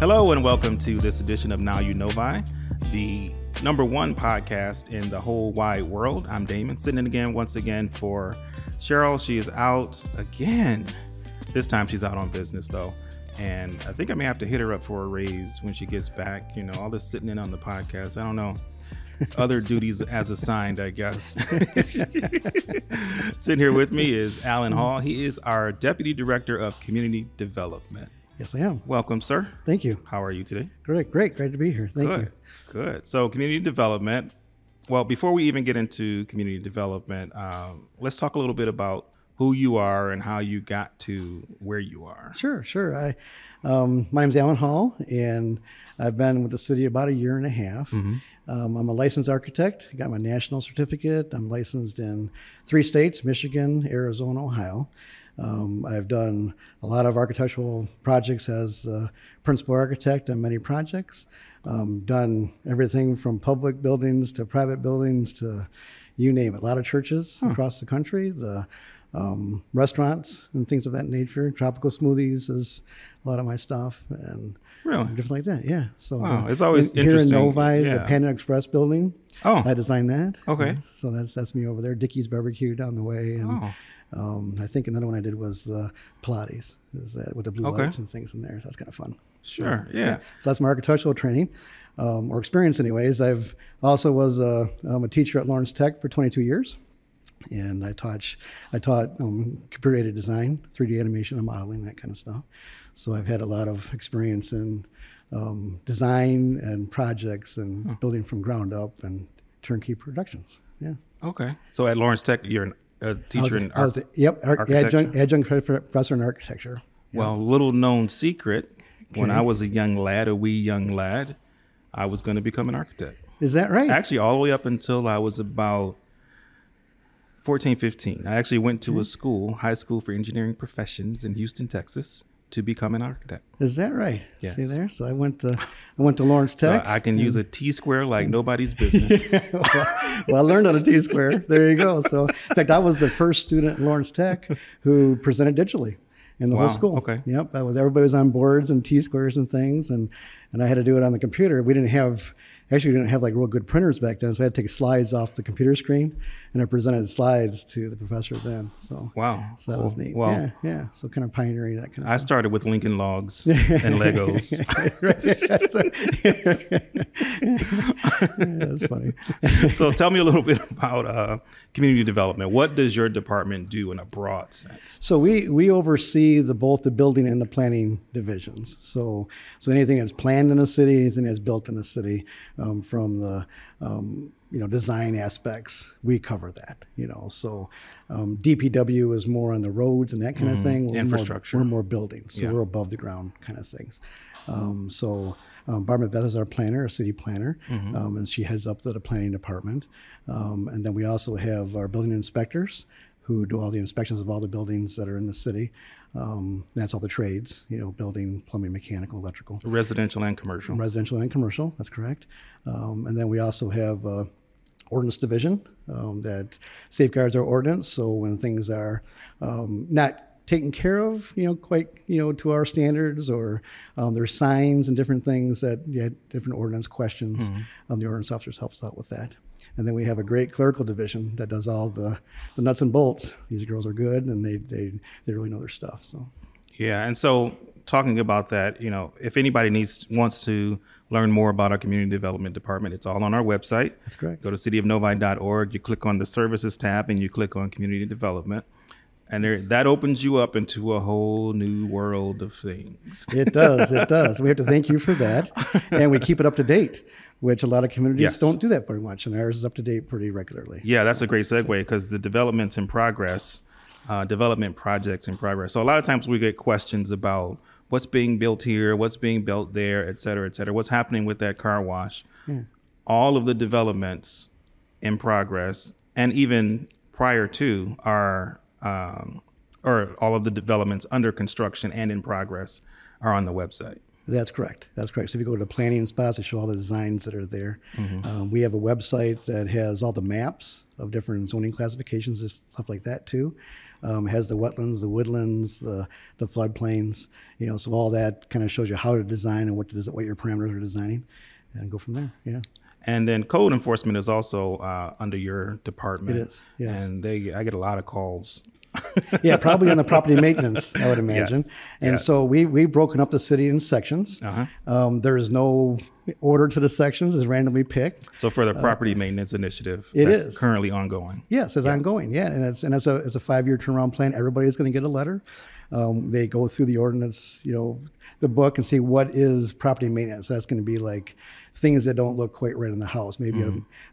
Hello and welcome to this edition of Now You Novi, the number one podcast in the whole wide world. I'm Damon, sitting in again once again for Cheryl. She is out again. This time she's out on business though. And I think I may have to hit her up for a raise when she gets back. You know, all this sitting in on the podcast. I don't know. Other duties as assigned, I guess. Sitting here with me is Alan Hall. He is our Deputy Director of Community Development. Yes, I am. Welcome, sir. Thank you. How are you today? Great, great, great to be here. Thank Good. you. Good. So, community development. Well, before we even get into community development, um, let's talk a little bit about who you are and how you got to where you are. Sure, sure. I, um, my name's Alan Hall, and I've been with the city about a year and a half. Um, I'm a licensed architect. I got my national certificate. I'm licensed in three states: Michigan, Arizona, Ohio. Um, I've done a lot of architectural projects as principal architect on many projects. Um, done everything from public buildings to private buildings to you name it. A lot of churches across the country. The um, restaurants and things of that nature. Tropical smoothies is a lot of my stuff and Really? different like that. Yeah. So Wow, uh, it's always in- here in. Novi, Yeah. the Panda Express building. Oh. I designed that. Okay. Uh, So that's that's me over there. Dickey's Barbecue down the way, and Oh. Um, I think another one I did was the Pilates, is that with the blue Okay. lights and things in there. So that's kind of fun. Sure. Yeah. So that's my architectural training um, or experience, anyways. I've also was a, um, a teacher at Lawrence Tech for 22 years, and I taught I taught um, computer aided design, 3D animation and modeling, that kind of stuff. So I've had a lot of experience in um, design and projects and building from ground up and turnkey productions. Yeah. Okay. So at Lawrence Tech, you're an- a teacher in art. yep, ar- architecture? adjunct, adjunct professor in architecture. Well, little known secret. When I was a young lad, a wee young lad, I was going to become an architect. Is that right? Actually, all the way up until I was about 14, 15. I actually went to a school, high school for engineering professions in Houston, Texas, to become an architect. Is that right? Yes. See there? So I went to I went to Lawrence Tech. So. I can use a T square like nobody's business. well, I learned on a T square. There you go. So, in fact, I was the first student at Lawrence Tech who presented digitally in the Wow, whole school. okay. Yep. I was everybody was on boards and T squares and things, and and I had to do it on the computer. We didn't have actually we didn't have like real good printers back then, so I had to take slides off the computer screen, and I presented slides to the professor then. So Wow. So that was neat. Well, yeah, yeah. So kind of pioneering that kind of I started with Lincoln Logs and Legos. That's funny. so tell me a little bit about uh, community development. What does your department do in a broad sense? So we we oversee the both the building and the planning divisions. So so anything that's planned in the city, anything that's built in the city, um, from the um, you know design aspects, we cover that. You know, so um, DPW is more on the roads and that kind of thing. We're more- Infrastructure. we're more buildings, so Yeah. we're above the ground kind of things. Um, so um, Barbara McBeth is our planner, a city planner, um, and she heads up the planning department. Um, and then we also have our building inspectors who do all the inspections of all the buildings that are in the city. Um, that's all the trades, you know, building, plumbing, mechanical, electrical, Residential and commercial. residential and commercial. That's correct. Um, and then we also have uh, ordinance division um, that safeguards our ordinance. So when things are um, not taken care of, you know, quite you know to our standards, or um, there's signs and different things that you had different ordinance questions. Um, the ordinance officers helps out with that. And then we have a great clerical division that does all the, the nuts and bolts. These girls are good and they, they, they really know their stuff. So Yeah, and so talking about that, you know, if anybody needs wants to learn more about our community development department, it's all on our website. That's correct. Go to cityofnovi.org. You click on the services tab and you click on community development, and there that opens you up into a whole new world of things. It does. It does. We have to thank you for that, and we keep it up to date, which a lot of communities Yes. don't do that very much, and ours is up to date pretty regularly. Yeah, that's a great segue because the developments in progress, uh, development projects in progress. So a lot of times we get questions about what's being built here, what's being built there, et cetera, et cetera. What's happening with that car wash? All of the developments in progress, and even prior to, are um, or all of the developments under construction and in progress are on the website. That's correct. That's correct. So if you go to the planning spots, they show all the designs that are there. Um, we have a website that has all the maps of different zoning classifications and stuff like that too. Um, has the wetlands, the woodlands, the the floodplains. You know, so all that kind of shows you how to design and what to what your parameters are designing, and go from there. Yeah. And then code enforcement is also uh, under your department. It is, yes. And they, I get a lot of calls. yeah, probably on the property maintenance, I would imagine. Yes, And yes. so we we've broken up the city in sections. Uh-huh. Um, there is no order to the sections; it's randomly picked. So for the property maintenance initiative, Uh, it that's is. currently ongoing. Yes, it's ongoing. Yeah, and it's and it's a it's a five year turnaround plan. Everybody's going to get a letter. Um, they go through the ordinance, you know, the book, and see what is property maintenance. That's going to be like things that don't look quite right in the house. Maybe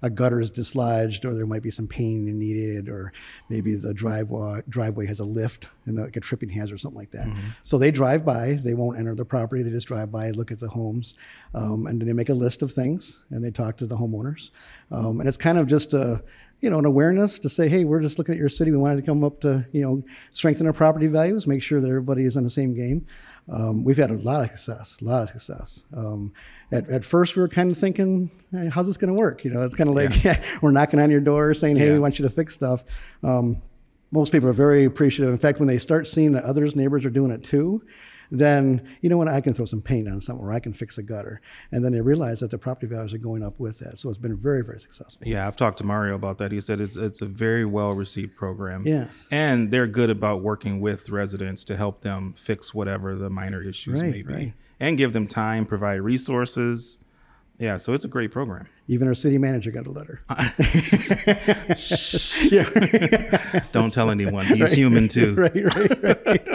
a, a gutter is dislodged, or there might be some painting needed, or maybe the driveway driveway has a lift and like a tripping hazard or something like that. So they drive by. They won't enter the property. They just drive by, look at the homes, um, and then they make a list of things and they talk to the homeowners. Um, and it's kind of just a you know, an awareness to say, hey, we're just looking at your city. We wanted to come up to, you know, strengthen our property values, make sure that everybody is on the same game. Um, we've had a lot of success, a lot of success. Um, at, at first, we were kind of thinking, hey, how's this going to work? You know, it's kind of like we're knocking on your door saying, hey, Yeah. we want you to fix stuff. Um, most people are very appreciative. In fact, when they start seeing that others, neighbors are doing it too, then you know what? I can throw some paint on something, or I can fix a gutter, and then they realize that the property values are going up with that. So it's been very, very successful. Yeah, I've talked to Mario about that. He said it's, it's a very well received program. Yes. And they're good about working with residents to help them fix whatever the minor issues Right, may be right. and give them time, provide resources. Yeah, so it's a great program. Even our city manager got a letter. Don't tell anyone. He's human too. right, right, right.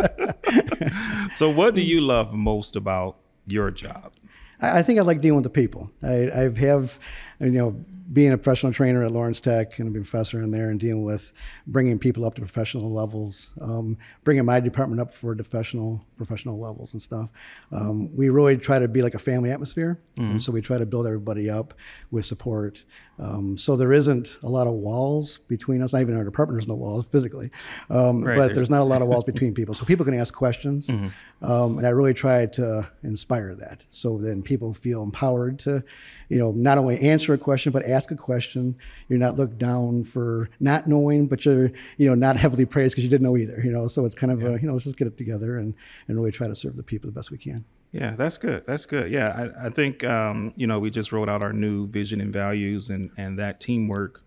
So, what do you love most about your job? I, I think I like dealing with the people. I, I have, you know, being a professional trainer at Lawrence Tech and being a professor in there and dealing with bringing people up to professional levels, um, bringing my department up for professional professional levels and stuff. Um, we really try to be like a family atmosphere, and so we try to build everybody up with support. Um, so there isn't a lot of walls between us. Not even our department, there's no walls physically, um, Right, but there's- there's not a lot of walls between people, so people can ask questions, um, and I really try to inspire that. So then people feel empowered to, you know, not only answer a question but ask a question. You're not looked down for not knowing, but you're, you know, not heavily praised because you didn't know either. You know, so it's kind of a, you know, let's just get it together and and really try to serve the people the best we can. Yeah, that's good. That's good. Yeah, I, I think um, you know we just wrote out our new vision and values, and and that teamwork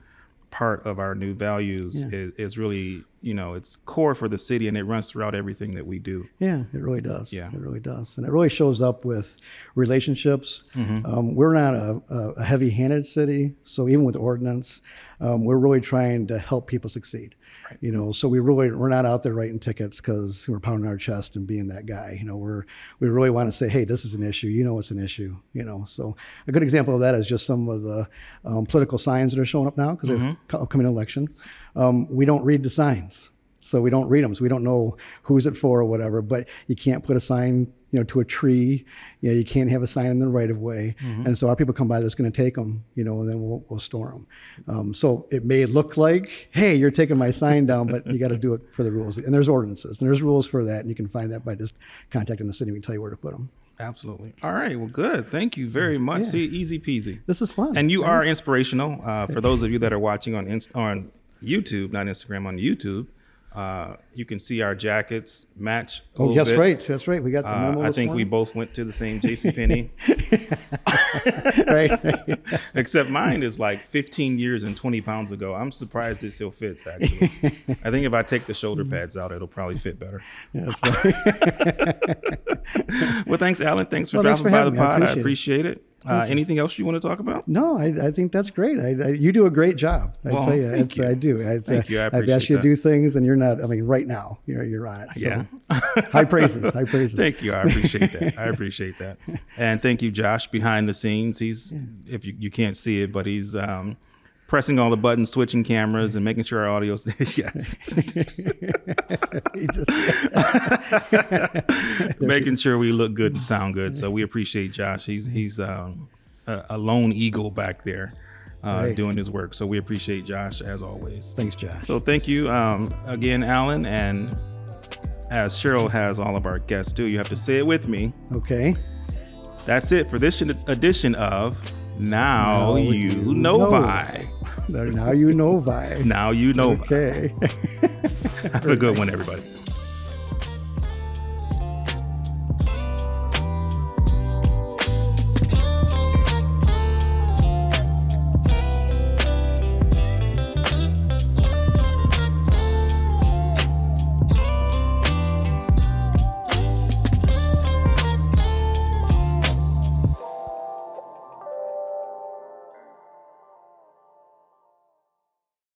part of our new values is, is really you know it's core for the city, and it runs throughout everything that we do. Yeah, it really does. Yeah. it really does, and it really shows up with relationships. Mm-hmm. Um, we're not a, a, heavy-handed city, so even with ordinance, um, we're really trying to help people succeed. You know, so we really we're not out there writing tickets because we're pounding our chest and being that guy. You know, we're we really want to say, hey, this is an issue. You know, it's an issue. You know, so a good example of that is just some of the um, political signs that are showing up now because Mm-hmm. they've upcoming elections. Um, we don't read the signs. So we don't read them. So we don't know who's it for or whatever. But you can't put a sign, you know, to a tree. You know, you can't have a sign in the right of way. And so our people come by that's going to take them, you know, and then we'll, we'll store them. Um, so it may look like, hey, you're taking my sign down, but you got to do it for the rules. And there's ordinances and there's rules for that. And you can find that by just contacting the city. We can tell you where to put them. Absolutely. All right. Well, good. Thank you very much. See, easy peasy. This is fun. And you are inspirational. Uh, for those of you that are watching on Inst- on YouTube, not Instagram, on YouTube, uh, you can see our jackets match. oh, that's bit. right. That's right. We got the Uh. I think we both went to the same JC Penney, right. right. except mine is like 15 years and 20 pounds ago. I'm surprised it still fits. Actually, I think if I take the shoulder pads out, it'll probably fit better. Yeah, that's right. Well, thanks, Alan. Thanks for Well, thanks dropping for by the pod. I appreciate it. Uh, anything else you want to talk about? No, I, I think that's great. I, I, you do a great job. I Well, tell you, thank you. I do. It's, Thank you. I I've asked you to do things, and you're not. I mean, right now, you're you're on it. So, Yeah. high praises. High praises. Thank you. I appreciate that. I appreciate that. And thank you, Josh, behind the scenes. He's if you, you can't see it, but he's um, pressing all the buttons, switching cameras, and making sure our audio stays. yes, just- making sure we look good and sound good. So we appreciate Josh. He's he's um, a, lone eagle back there. Uh, doing his work. So we appreciate Josh as always. Thanks, Josh. So thank you um, again, Alan. And as Cheryl has all of our guests do, you have to say it with me. Okay. That's it for this edition of Now, Now You, You Know Vi. Now you know Vi. Now You Know Okay. Have a good one, everybody.